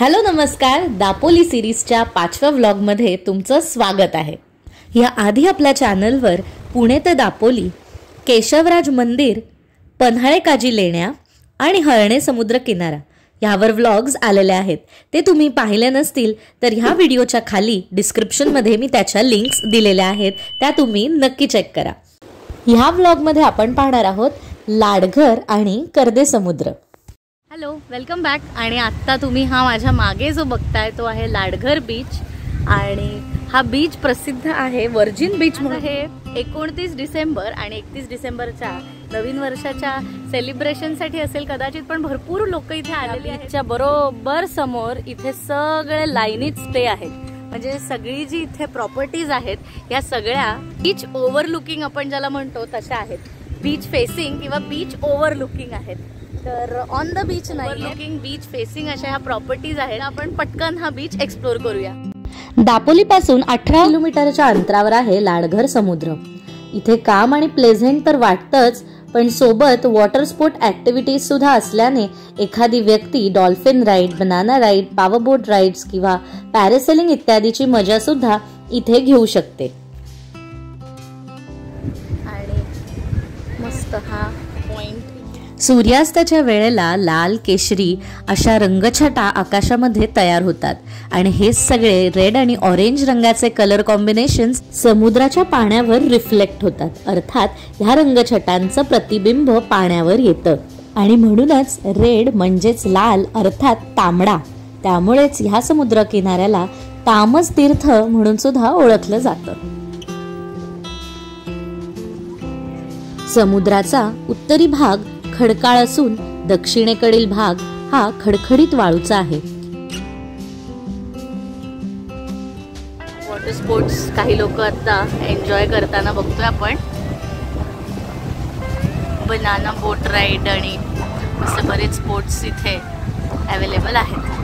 Hello नमस्कार. दापोली सिरीजच्या पाचव्या व्लॉगमध्ये तुमचं स्वागत आहे. या आधी आपल्या चॅनलवर पुणे ते दापोली केशवराज मंदिर पन्हाळे काजी लेण्या आणि हळणे समुद्र किनारा ह्यावर व्लॉग्स आलेले आहेत. ते तुम्ही पाहिले नसतील तर ह्या व्हिडिओच्या खाली डिस्क्रिप्शनमध्ये मी त्याच्या लिंक्स दिलेल्या आहेत. त्या तुम्ही नक्की चेक करा. ह्या व्लॉगमध्ये आपण पाहणार आहोत लाडघर आणि कर्दे समुद्र. हॅलो वेलकम बॅक आणि आत्ता तुम्ही हा माझ्या मागे जो बघताय तो आहे लाडघर बीच आणि हा बीच प्रसिद्ध आहे वर्जिन बीच म्हणून. हे एकोणतीस डिसेंबर आणि एकतीस डिसेंबरच्या नवीन वर्षाच्या सेलिब्रेशनसाठी असेल कदाचित पण भरपूर लोक इथे आलेली आहेत. बरोबर समोर इथे सगळे लाईनीत स्टे आहेत. म्हणजे सगळी जी इथे प्रॉपर्टीज आहेत या सगळ्या बीच ओव्हरलुकिंग आपण ज्याला म्हणतो तशा आहेत. बीच फेसिंग किंवा बीच ओव्हरलुकिंग आहेत. तर ऑन द बीच नाही लुकिंग बीच फेसिंग अशा ह्या प्रॉपर्टीज आहेत. आपण पटकन हा बीच एक्सप्लोर करूया. दापोली पासून अठरा किलोमीटरच्या अंतरावर आहे लाडघर समुद्र. इथे काम आणि प्लेझेंट तर वाटतच पण सोबत वॉटर स्पोर्ट ऍक्टिव्हिटीज सुद्धा असल्याने एखादी व्यक्ती dolphin ride banana ride powerboat rides किंवा पॅरेसेलिंग इत्यादीची मजा सुद्धा इथे घेऊ शकते. आणि मस्त हा सूर्यास्ताच्या वेळेला लाल केशरी अशा रंगछटा आकाशामध्ये तयार होतात. आणि हे सगळे रेड आणि ऑरेंज रंगाचे कलर कॉम्बिनेशन समुद्राच्या पाण्यावर रिफ्लेक्ट होतात. अर्थात ह्या रंगछटांचं प्रतिबिंब पाण्यावर येतं. आणि म्हणूनच रेड म्हणजेच लाल अर्थात तांबडा. त्यामुळेच ह्या समुद्र किनाऱ्याला तामस तीर्थ म्हणून सुद्धा ओळखलं जातं. समुद्राचा उत्तरी भाग खडकाळ असून दक्षिणेकडील भाग हा खडखडीत वाळूचा आहे. वॉटर स्पोर्ट्स काही लोक आता एन्जॉय करताना बघतोय आपण. बनाना बोट राईड आणि असे बरेच स्पोर्ट्स इथे अवेलेबल आहेत.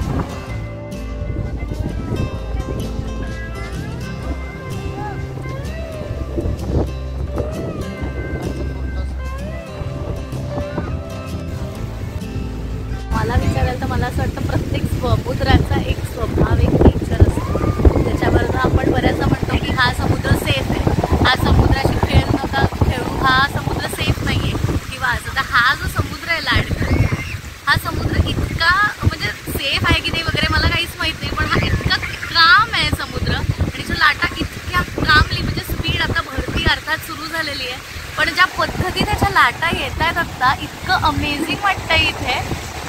कधी त्याच्या लाटा येत आहेत आत्ता इतकं अमेझिंग वाटतंय इथे.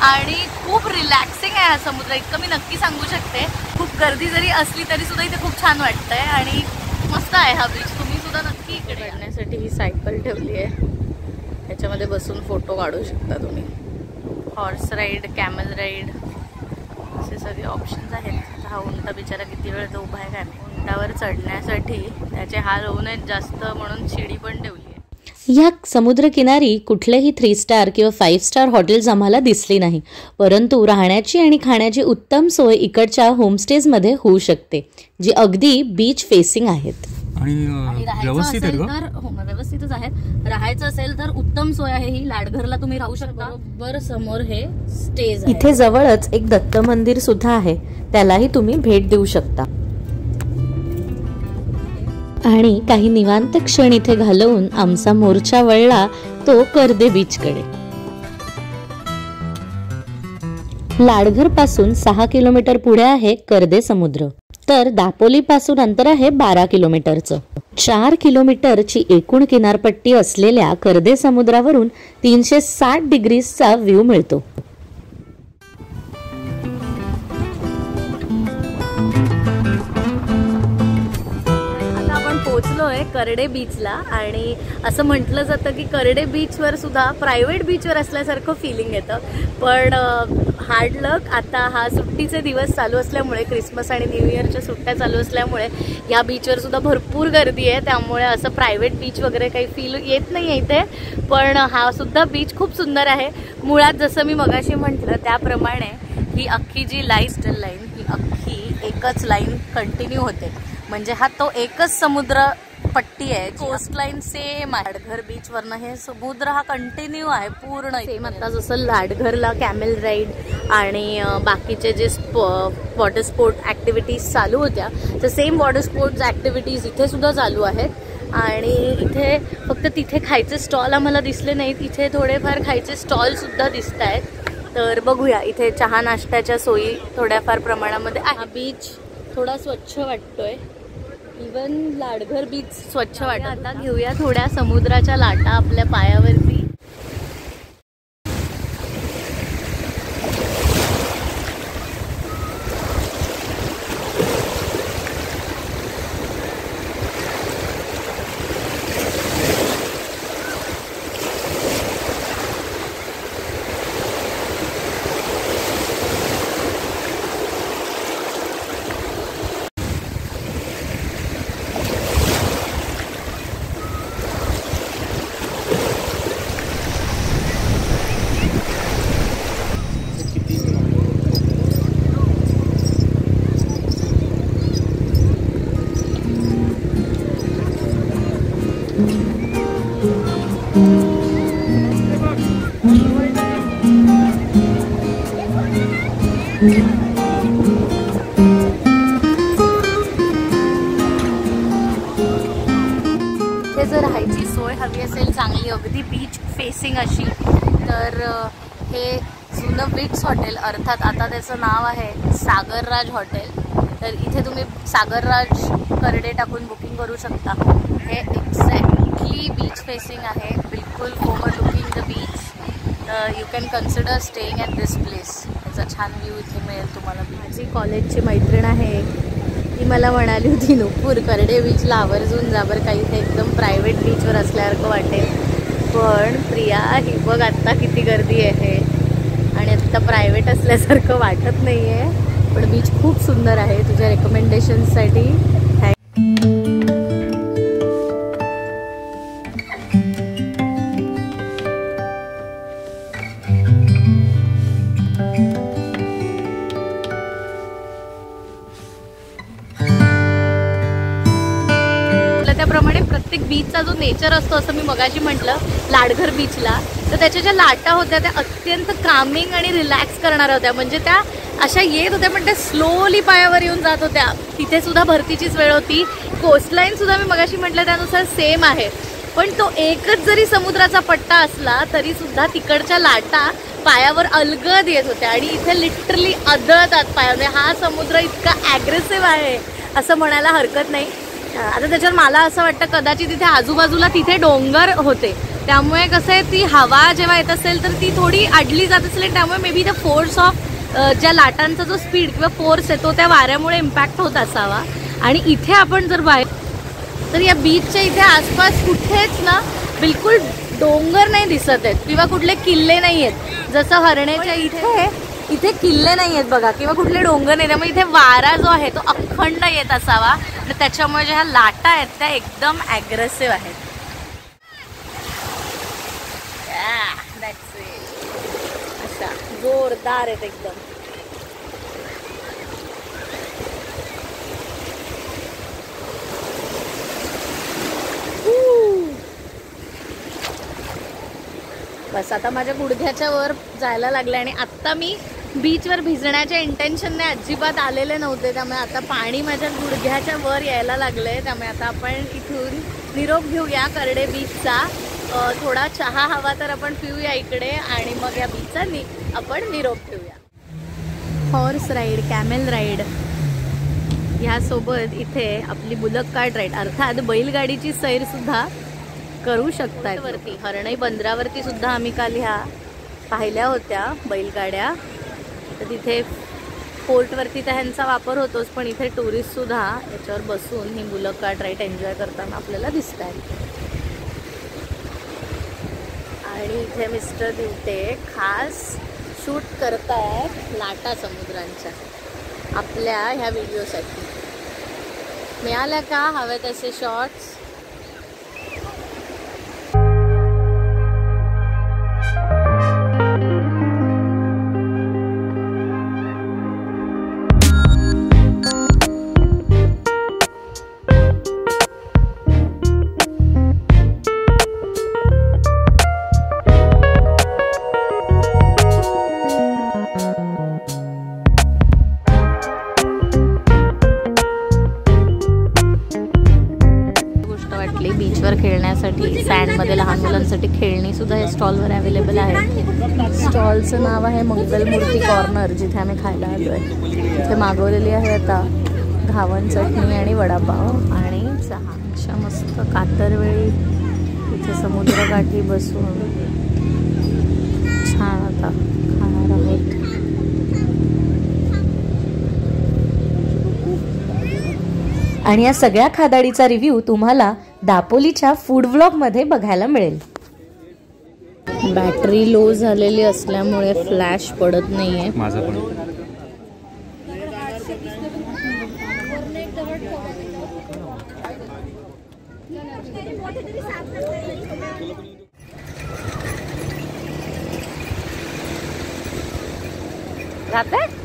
आणि खूप रिलॅक्सिंग आहे हा समुद्र. इतकं मी नक्की सांगू शकते. खूप गर्दी जरी असली तरी सुद्धा इथे खूप छान वाटतंय. आणि मस्त आहे हा बीच तुम्ही सुद्धा नक्की इकडे येण्यासाठी ही सायकल ठेवली आहे. त्याच्यामध्ये बसून फोटो काढू शकता तुम्ही. हॉर्स राईड कॅमल राईड असे सगळे ऑप्शन्स आहेत. हा उंटा बिचारा किती वेळ तो उभा आहे काय उंटावर चढण्यासाठी त्याचे हाल होऊ नयेत जास्त म्हणून शिडी पण ठेवली. आहे या समुद्रकिनारी कुठलेही थ्री स्टार किंवा फाईव्ह स्टार हॉटेल्स आम्हाला दिसली नाही. परंतु राहण्याची आणि खाण्याची उत्तम सोय इकडच्या होमस्टेजमध्ये होऊ शकते जी अगदी बीच फेसिंग आहेत. आणि व्यवस्थित आहेत तर हो व्यवस्थितच आहेत. राहायचं असेल तर उत्तम सोय आहे ही. लाडघरला तुम्ही राहू शकता. बरोबर समोर हे स्टेज इथे जवळच एक दत्त मंदिर सुद्धा आहे. त्यालाही तुम्ही भेट देऊ शकता. आणि काही निवांत क्षण इथे घालवून आमचा मोर्चा वळला तो कर्दे बीचकडे लाडघरपासून सहा किलोमीटर पुढे आहे कर्दे समुद्र. तर दापोली पासून अंतर आहे बारा किलोमीटरचं. चार किलोमीटरची एकूण किनारपट्टी असलेल्या कर्दे समुद्रावरून तीनशे साठ डिग्रीजचा व्ह्यू मिळतो. पोचलोय करडे बीचला आणि असं म्हटलं जातं की करडे बीचवर सुद्धा प्रायव्हेट बीचवर असल्यासारखं फिलिंग येतं. पण हार्ड लक आता हा सुट्टीचे दिवस चालू असल्यामुळे क्रिसमस आणि न्यू इयरच्या सुट्ट्या चालू असल्यामुळे या बीचवर सुद्धा भरपूर गर्दी आहे. त्यामुळे असं प्रायव्हेट बीच वगैरे काही फील येत नाही आहे इथे. पण हा सुद्धा बीच खूप सुंदर आहे. मुळात जसं मी मगाशी म्हटलं त्याप्रमाणे ही अख्खी जी लाईस्ट लाईन ही अख्खी एकच लाईन कंटिन्यू होते. म्हणजे हा तो एकच समुद्र पट्टी आहे. कोस्टलाईन सेम आहे. लाडघर बीच वरनं हे समुद्र हा कंटिन्यू आहे पूर्ण सेम आता जसं लाडघरला कॅमेल राईड आणि बाकीचे जे वॉटर स्पोर्ट ऍक्टिव्हिटीज चालू होत्या तर सेम वॉटर स्पोर्ट्स ऍक्टिव्हिटीज इथे सुद्धा चालू आहेत. आणि इथे फक्त तिथे खायचे स्टॉल आम्हाला दिसले नाहीत. इथे थोडेफार खायचे स्टॉल सुद्धा दिसत आहेत. तर बघूया इथे चहा नाश्त्याच्या सोयी थोड्याफार प्रमाणामध्ये आहे बीच थोडा स्वच्छ वाटतोय. इवन लाडघर बीच स्वच्छ वाटत आता घेऊया थोड्या समुद्राच्या लाटा आपल्या पायावरती. बीच अशी. तर हे जुनं विट्स हॉटेल अर्थात आता त्याचं नाव आहे सागरराज हॉटेल तर इथे तुम्ही सागरराज करडे टाकून बुकिंग करू शकता. हे एक्झॅक्टली बीच फेसिंग आहे. बिलकुल overlooking the beach you can consider staying at this place त्याचा छान व्ह्यू इथे मिळेल तुम्हाला. माझी कॉलेजची मैत्रीण आहे. ती मला म्हणाली होती नुपूर करडे बीचला आवर्जून जा बरं. काही इथे एकदम प्रायव्हेट बीचवर असल्यासारखं वाटेल. पण प्रिया ही बघ आत्ता किती गर्दी आहे. आणि आत्ता प्रायव्हेट असल्यासारखं वाटत नाही आहे पण बीच खूप सुंदर आहे. तुझ्या रेकमेंडेशन्ससाठी बीचचा जो नेचर असतो असं मी मगाशी म्हटलं लाडघर बीचला तर त्याच्या ज्या लाटा होत्या त्या अत्यंत कामिंग आणि रिलॅक्स करणाऱ्या होत्या. म्हणजे त्या अशा येत होत्या पण त्या स्लोली पायावर येऊन जात होत्या. तिथे सुद्धा भरतीचीच वेळ होती. कोस्टलाईन सुद्धा मी मगाशी म्हटलं त्यानुसार सेम आहे. पण तो एकच जरी समुद्राचा पट्टा असला तरी सुद्धा तिकडच्या लाटा पायावर अलगद येत होत्या. आणि इथे लिटरली आदळतात पायामध्ये म्हणजे हा समुद्र इतका ॲग्रेसिव्ह आहे असं म्हणायला हरकत नाही. आता त्याच्यावर मला असं वाटतं कदाचित तिथे आजूबाजूला तिथे डोंगर होते. त्यामुळे कसं आहे ती हवा जेव्हा येत असेल तर ती थोडी अडली जात असेल आणि त्यामुळे maybe the force of ज्या लाटांचा जो स्पीड किंवा फोर्स आहे तो त्या वाऱ्यामुळे इम्पॅक्ट होत असावा. आणि इथे आपण जर बाहेर तर या बीचच्या इथे आसपास कुठेच ना बिलकुल डोंगर नाही दिसत आहेत किंवा कुठले किल्ले नाही आहेत. जसं हरण्याच्या इथे इथे किल्ले नाही आहेत बघा किंवा कुठले डोंगर नाही त्यामुळे इथे वारा जो आहे तो अखंड येत असावा. आणि त्याच्यामुळे ज्या ह्या लाटा आहेत त्या एकदम ॲग्रेसिव्ह आहेत. Yeah, जोरदार आहेत एकदम. बस आता माझ्या गुडघ्याच्या वर जायला लागले आणि आत्ता मी बीचवर भिजण्याच्या इंटेन्शनने अजिबात आलेले नव्हते त्यामुळे आता पाणी माझ्या गुडघ्याच्या वर यायला लागलंय. त्यामुळे आता आपण इथून निरोप घेऊया करडे बीचचा. थोडा चहा हवा तर आपण पिऊया इकडे आणि मग या बीचचा नि आपण निरोप घेऊया. हॉर्स राईड कॅमेल राईड ह्यासोबत इथे आपली बुलक कार्ट राईड अर्थात बैलगाडीची सैर सुद्धा करू शकतात वरती हरणई बंदरावरती सुद्धा आम्ही काल ह्या पाहिल्या होत्या बैलगाड्या. तर तिथे पोर्टवरती तर ह्यांचा वापर होतोच पण इथे टुरिस्टसुद्धा याच्यावर बसून ही मुलं काट राईट एन्जॉय करताना आपल्याला दिसत आहेत आणि इथे मिस्टर दिवते खास शूट करतायत लाटा समुद्रांच्या. आपल्या ह्या व्हिडिओसाठी मिळाल्या का हवे तसे शॉर्ट्स इथे लहान मुलांसाठी खेळणी सुद्धा या स्टॉलवर अवेलेबल आहे. स्टॉलचं नाव आहे मंगलमूर्ती कॉर्नर जिथे आम्ही खायला आलो आहे तिथे मागवलेली आहे आता घावन चटणी आणि वडापाव आणि चहा अशा मस्त कातरवेळी इथे समुद्रकाठी बसून छान आता खाणार आहोत. आणि या सगळ्या खादाडीचा रिव्ह्यू तुम्हाला दापोलीच्या फूड व्लॉगमध्ये बघायला मिळेल. बॅटरी लो झालेली असल्यामुळे फ्लॅश पडत नाहीये. जाते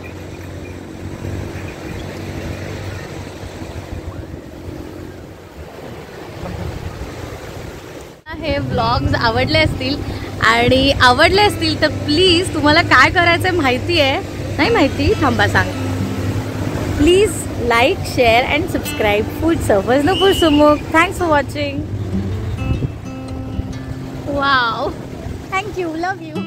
हे ब्लॉग्स आवडले असतील आणि आवडले असतील तर प्लीज तुम्हाला काय करायचं माहिती आहे? नाही माहिती? थांबा सांग. Please like share and subscribe food सर्वज food Sumukh thanks for watching wow thank you love you